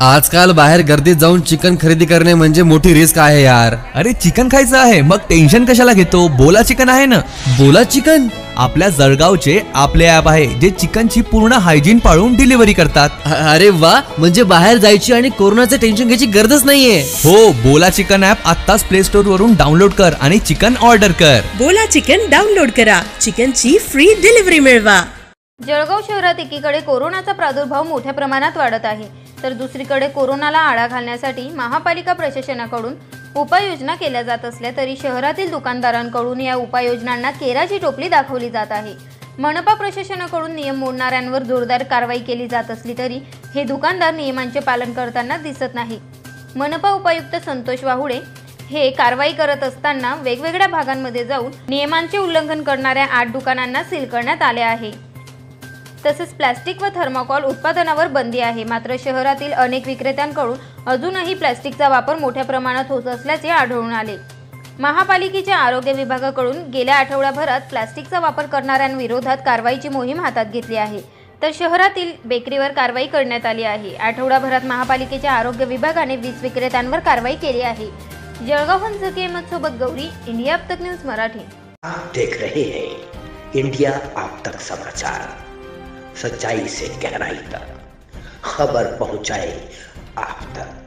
आजकाल बाहेर गर्दीत जाऊन चिकन खरेदी करणे म्हणजे मोठी रिस्क आहे यार. अरे चिकन खायचं आहे. मग टेन्शन कशाला घेतो? बोला चिकन आहे ना. बोला चिकन? आपल्या जळगावचे आपले ऍप आहे जे चिकनची पूर्ण हायजीन पाळून डिलिव्हरी करतात. अ- अरे वा म्हणजे बाहेर जायची आणि कोरोनाचं टेन्शन घ्यायची गरजच नाहीये. हो बोला चिकन ऍप आत्ताच प्ले स्टोर वरून डाउनलोड कर आणि चिकन ऑर्डर कर. बोला चिकन डाउनलोड करा. चिकनची फ्री डिलिव्हरी मिळवा. जळगाव शहरात एकीकडे कोरोनाचा प्रादुर्भाव मोठ्या प्रमाणात वाढत आहे तर दुसरीकडे कोरोनाला आळा घालण्यासाठी महापालिका प्रशासनाकडून उपाययोजना केल्या जात असल्या तरी शहरातील दुकानदारांकडून या उपाययोजनांना केराची टोपली दाखवली जात आहे. मनपा प्रशासनाकडून नियम मोडणाऱ्यांवर जोरदार कारवाई केली जात असली तरी हे दुकानदार नियमांचे पालन करताना दिसत नाही. मनपा उपायुक्त संतोष वाहुडे हे कारवाई करत असताना वेगवेगळ्या भागांमध्ये जाऊन नियमांचे उल्लंघन करणाऱ्या आठ दुकानांना सील करण्यात आले आहे. तसेच प्लॅस्टिक व थर्माकॉल उत्पादनावर बंदी आहे. मात्र शहरातील अनेक विक्रेत्यांकडून अजूनही प्लॅस्टिकचा वापर मोठ्या प्रमाणात होत असल्याचे आढळून आले. महापालिकेच्या आरोग्य विभागाकडून गेल्या आठवड्याभरात प्लॅस्टिकचा वापर करणाऱ्यांविरोधात कारवाईची मोहीम हातात घेतली आहे. तर शहरातील बेकरीवर कारवाई करण्यात आली आहे. आठवडाभरात महापालिकेच्या आरोग्य विभागाने वीज विक्रेत्यांवर कारवाई केली आहे. जळगावहून झके अहमद सोबत गौरी इंडिया अब तक न्यूज मराठी. आप देख रहे हैं इंडिया आप तक समाचार. सच्चाई से गहराई तक खबर पहुंचाए आप तक।